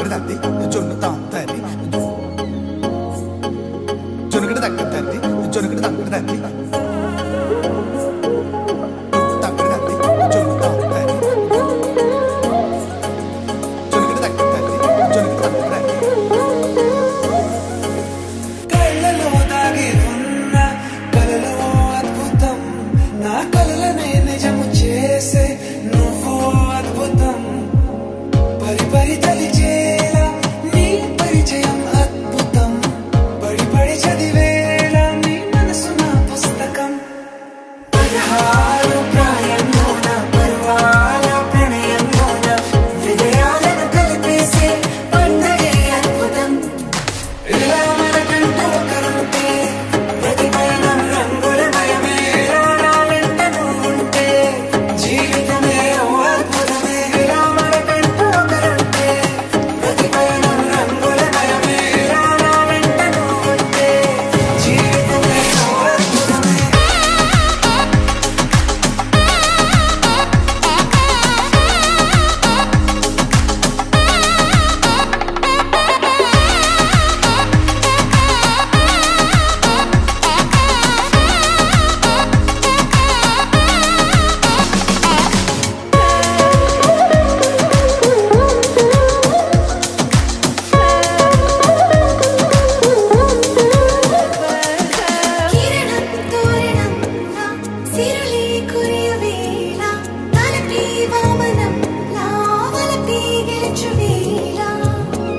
തൊണ്ടക്കെടുത്താത്തി ചൊന്നു താത്താരി ചൊന്നുകിട്ട് തക്കത്താത്തി ചൊന്നുകിട്ട് തക്കത്താത്തി heart.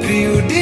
ప్రియుడి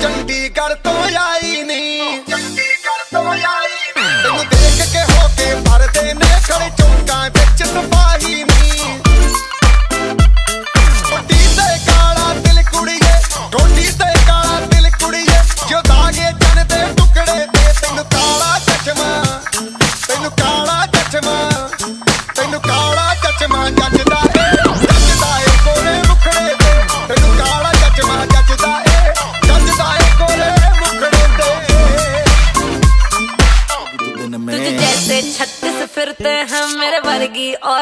Chandigarh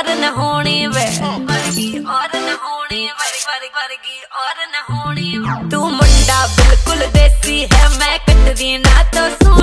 और न होनी वे। वर्गी और न होनी वर्गी और न होनी तू मुंडा बिल्कुल देसी है मैं कटरीना तो सोनी